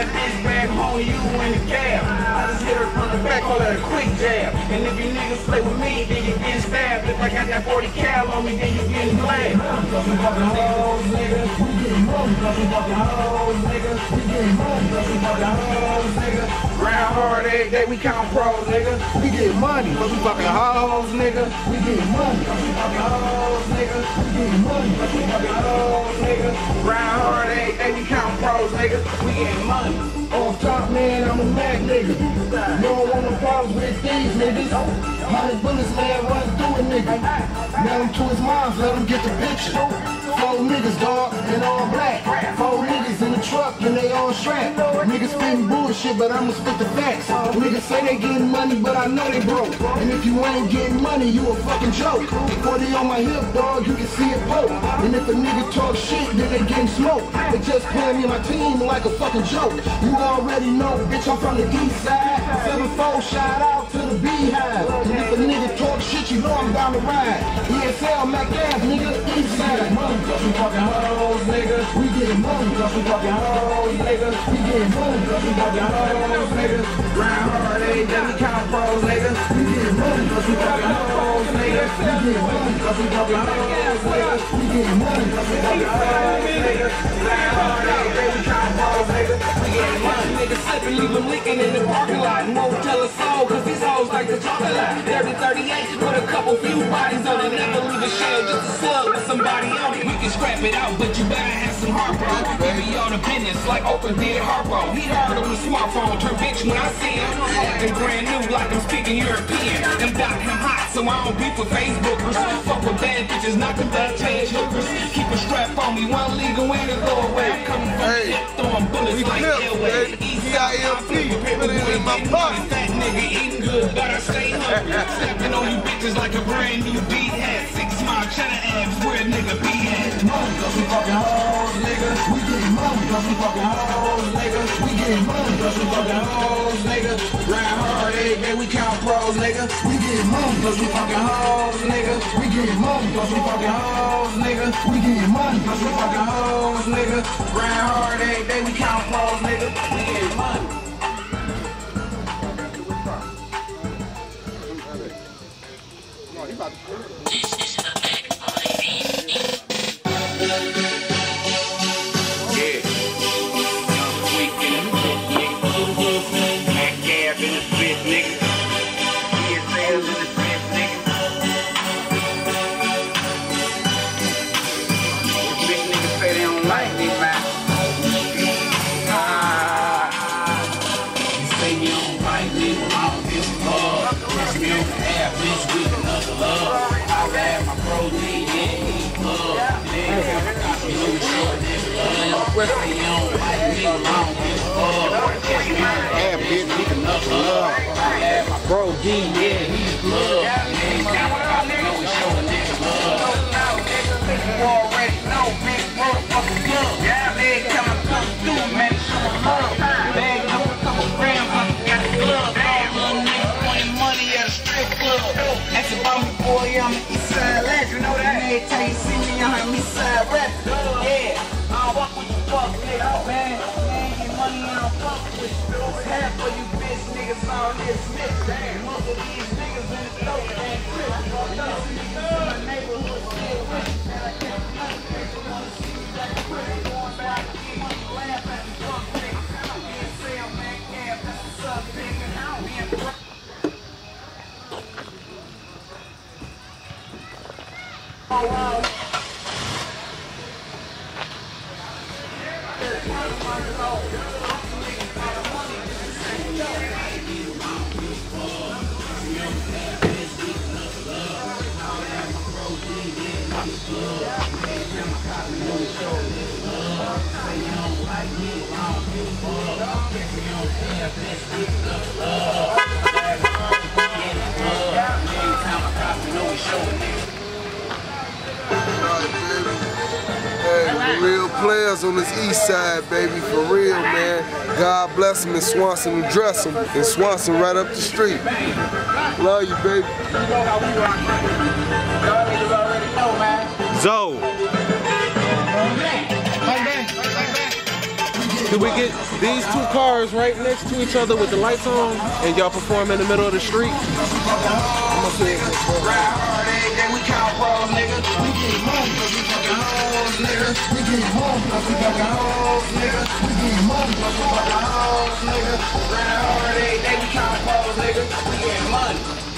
that bitch back home, you in the cab. I just hit her from the back, call that a quick jab. And if you niggas play with me, then you get stabbed. If I got that 40 cal on me, then you getting blamed. Fucking hoes, nigga. Money. Cause we fucking hoes, nigga. We getting money. We fucking hoes, nigga. Grind hard every day, we count pros, nigga. We get money. Cause we fucking hoes, nigga. We get money. Cause we fucking hoes, nigga. We get money. Cause we fucking hoes, nigga. Grind hard every day, we count pros, nigga. We getting money. Off top, man, I'm a Mack nigga. You don't want no problems with these niggas. Hundred bullets, man, a nigga. Now him to his moms, let him get the picture. Four niggas, dog, and all black. Four niggas in the truck, and they all strapped. Niggas spitting bullshit, but I'ma spit the facts. Niggas say they getting money, but I know they broke. And if you ain't getting money, you a fucking joke. 40 on my hip, dog, you can see it poke. And if a nigga talk shit, then they getting smoked. They just playing me and my team like a fucking joke. You already know, bitch, I'm from the east side. 7-4, shout out to the beehive. And if a nigga talk you know I'm down to ride. ESL, Mack nigga, east. Money, cause we fucking hoes, nigga. We getting money, Cause we fucking hoes, nigga. we getting money, Cause we fucking hoes, nigga. Grind hard every day, we count pros, nigga. we getting money, Cause we fucking hoes, nigga. we getting money, Cause we fucking hoes, nigga. we getting money. Fucking hoes, nigga. Grind hard every day, we count pros, nigga. We getting money. Niggas slipping, leave them leaking in the parking lot. Won't tell a soul, cause these hoes like to talk a lot. Dirty 38, put a couple few bodies on it. Never leave a shell, just a slug with somebody on it. We can scrap it out, but you better have some heart, bro. Give me all the business like Oprah did Harpo. He heard on the smartphone, turn bitch when I see him. Acting brand new like I'm speaking European. Them got him hot, so I don't beef with Facebookers. Fuck with bad bitches, not the bad page hookers. Keep a strap on me, one legal way to go away. I'm coming from Hey, the throwing bullets we like airways. baby. We side, got I'm free, EMP. prepared Put it in my pocket. Fat nigga eating good, better stay hungry. Stepping on you bitches like a brand new beat hat. Six mile cheddar abs, where a nigga be at. Money, cause we fucking hoes, nigga. We getting money, Cause we fucking hoes, nigga. we getting money, Cause we fucking hoes, nigga. Grind hard every day, we count pros, nigga. we getting money, Cause we fucking hoes, nigga. we getting money, Cause we fucking hoes, nigga. we getting money. Cause we fucking hoes, nigga. Grind hard every day, we count pros, nigga. We getting money. Yeah. Love. Love. Bro D, yeah, he's love. Nigga, got nigga love. You already know, big motherfucking gun. Yeah, big coming through, man. Show them love. Bag up a couple grams, I got the glove. All little niggas pointing money at a strip club. That's about me, boy. I'm an east side legend. You know that? Every time you see me, I'm an east side. Yeah, I fuck with you, fuck nigga, man. Ain't get money, I don't fuck with you. It's half you bitch niggas on this mix. Damn, most of these niggas in the dope ain't trip. Those niggas in my neighborhood still with me. Man, I can't nothing. Niggas wanna see me like a pretty going back. Money laugh at me, fuck niggas. Being sale, man, yeah, that's what's up, nigga. Being broke. Oh, wow. Hey, the real players on this east side, baby, for real, man. God bless them in Swanson and dress them. In Swanson, right up the street. Love you, baby. You can we get these two cars right next to each other with the lights on and y'all perform in the middle of the street? I'm We get money.